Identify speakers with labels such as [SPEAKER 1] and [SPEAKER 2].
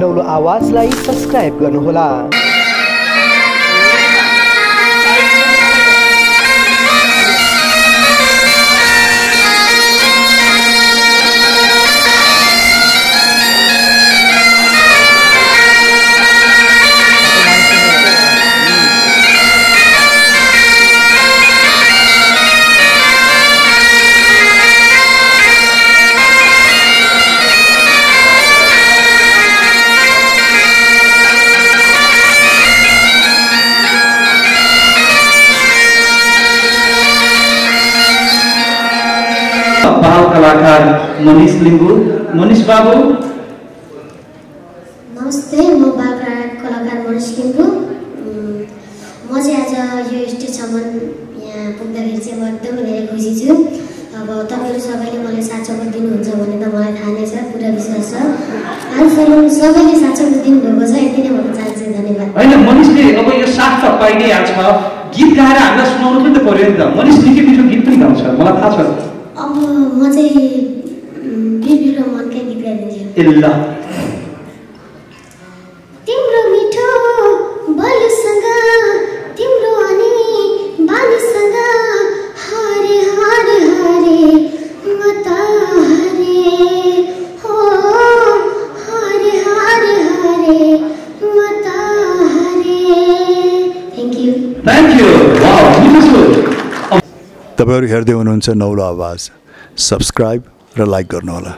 [SPEAKER 1] नौलो आवाजलाई सब्सक्राइब गर्नुहोला
[SPEAKER 2] कलाकार मनिष लिम्बू। मनिष बाबु।
[SPEAKER 3] नमस्ते म बाख्रा कलाकार मनिष लिम्बू। म चाहिँ आज यो स्टेजसम्म यहाँ पुग्दाखेरि चाहिँ म एकदमै धेरै खुसी छु। अब तपाईँहरू सबैले मलाई साँचोको दिनुहुन्छ भन्ने त मलाई थाहा नै छ पुरा विश्वास छ। आजसम्म सबैले साँचोको दिनुभएको छ यति नै भन्न चाहन्छु धन्यवाद।
[SPEAKER 2] होइन मनिषले अब यो साथ त पाइ नै हाल्छ गीत गाएर हामीलाई सुनाउनु पनि त पऱ्यो नि त। मनिष निकै मिठो गीत पनि गाउँछ मलाई थाहा छ
[SPEAKER 3] अब म चाहिँ उम्, बिरबिर मनकै गीत गाइदिन्छु
[SPEAKER 2] ए ल
[SPEAKER 3] तिम्रो मिठो बालुसँग तिम्रो अनि बालुसँग हरे हरे हरे म त हरे हो हरे हरे हरे म त हरे thank you
[SPEAKER 2] thank you wow beautiful
[SPEAKER 4] तपाईँहरू हेर्दै हुनुहुन्छ नौलो आवाज। सब्सक्राइब र लाइक गर्नुहोला।